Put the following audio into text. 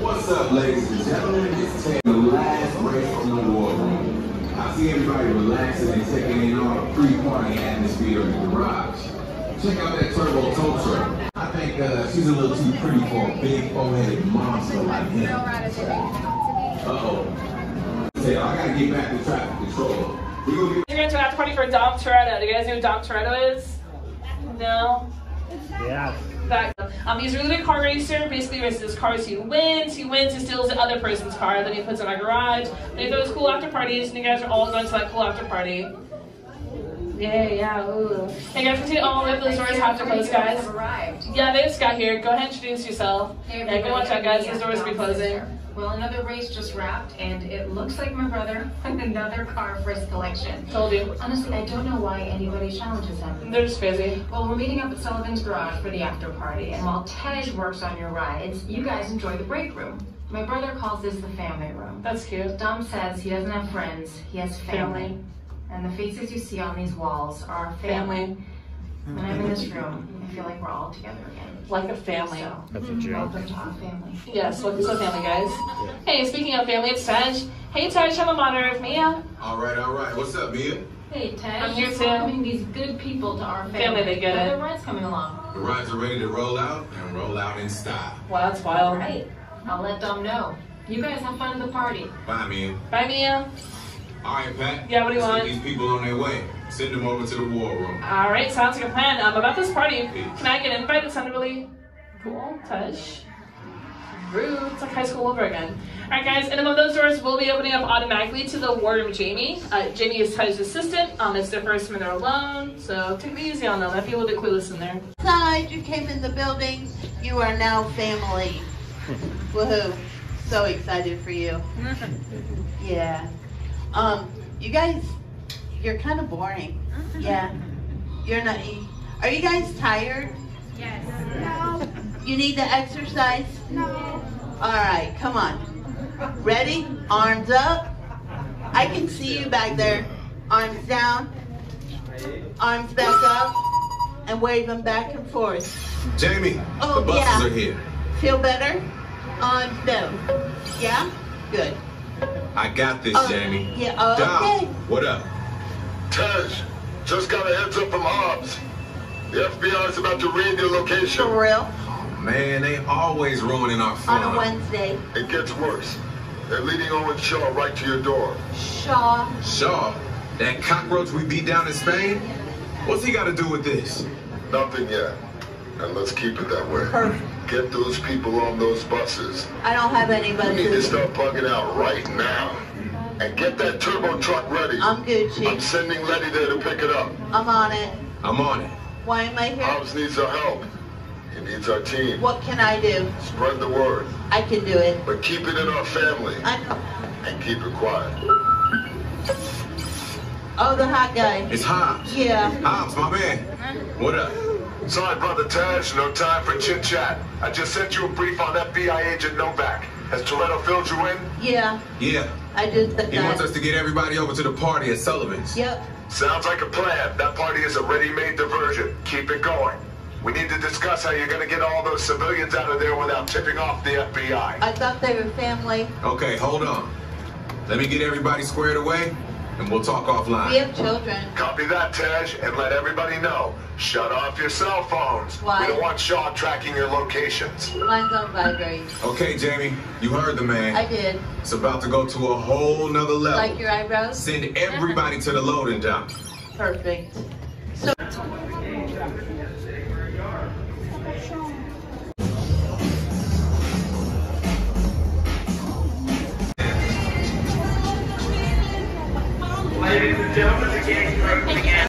What's up, ladies and gentlemen? It's Ted, the last race from the war room. I see everybody relaxing and taking in all the pre-party atmosphere in the garage. Check out that turbo tow truck. I think uh, she's a little too pretty for a big four-headed monster like him. Uh-oh. Say, I gotta get back to traffic control. We gonna get You're going to an after party for Dom Toretto. Do you guys know who Dom Toretto is? No? Yeah. Um, he's a really big car racer. Basically, races his cars. He wins. He wins. He steals the other person's car. Then he puts it in a garage. They throw throws cool after parties. And you guys are all going to that cool after party. Yeah, yeah. Ooh. Hey guys, continue all of those doors have to close, guys. Yeah, they just got here. Go ahead and introduce yourself. Hey, Yeah, go watch out, guys. The doors will be closing. Well, another race just wrapped, and it looks like my brother another car for his collection. Told you. Honestly, I don't know why anybody challenges him. They're just crazy. Well, we're meeting up at Sullivan's Garage for the after party, and while Tej works on your rides, you guys enjoy the break room. My brother calls this the family room. That's cute. Dom says he doesn't have friends, he has family. Family. And the faces you see on these walls are our family. Family. When I'm in this room, I feel like we're all together again. Like a family. So, That's a mm, joke. welcome to our family. Yes, welcome to the family, guys. Hey, speaking of family, it's Tej. Hey, Tej, I'm a monitor of Mia. All right, all right. What's up, Mia? Hey, Ted. I'm here just too. welcoming these good people to our family. Family, they get it. The rides coming along? The rides are ready to roll out and roll out in style. Wow, that's wild. right. I'll let them know. You guys have fun at the party. Bye, Mia. Bye, Mia. All right, Pat. Yeah, what do you Send want? these people on their way. Send them over to the war room. All right, sounds like a plan. Um, about this party, can I get an invite? It sounded really cool. Touch. Rude. It's like high school over again. All right, guys, and then those doors will be opening up automatically to the war room Jamie. Uh, Jamie is Tej's assistant. Um, it's their first time they're alone, so take it easy on them. I feel a little bit clueless in there. Inside, you came in the building. You are now family. Woohoo! So excited for you. Yeah. Um, you guys, you're kind of boring. Yeah. You're not. Are you guys tired? Yes. No. You need to exercise. No. All right, come on. Ready? Arms up. I can see you back there. Arms down. Arms back up. And wave them back and forth. Jamie, Oh, the buses yeah. are here. Feel better? Arms down. Yeah? Good. I got this, Oh, Jamie. yeah, oh, Dom, okay. what up? Tej, just got a heads up from Hobbs. The FBI is about to raid your location. For real? Oh, man, they always ruining our fun. On a Wednesday. It gets worse. They're leading Owen Shaw right to your door. Shaw. Shaw, that cockroach we beat down in Spain? What's he got to do with this? Nothing yet. And let's keep it that way. Perfect. Get those people on those buses. I don't have anybody. You need to start bugging out right now. And get that turbo truck ready. I'm Gucci. I'm Gucci. sending Letty there to pick it up. I'm on it. I'm on it. Why am I here? Hobbs needs our help. He needs our team. What can I do? Spread the word. I can do it. But keep it in our family. I, And keep it quiet. oh, the hot guy. It's Hobbs. Yeah. Hobbs, my man. What up? Sorry, Brother Tej, no time for chit chat. I just sent you a brief on FBI agent Novak. Has Toretto filled you in? Yeah. Yeah, I just did he wants us to get everybody over to the party at Sullivan's. Yep. Sounds like a plan. That party is a ready-made diversion. Keep it going. We need to discuss how you're gonna get all those civilians out of there without tipping off the FBI. I thought they were family. Okay, hold on. Let me get everybody squared away, and we'll talk offline. We have children. Copy that, Tej, and let everybody know. Shut off your cell phones. Why? We don't want Shaw tracking your locations. Mine's on vibrate. Okay, Jamie, you heard the man. I did. It's about to go to a whole nother level. Like your eyebrows? Send everybody to the loading dock. Perfect. So, gentlemen, the gang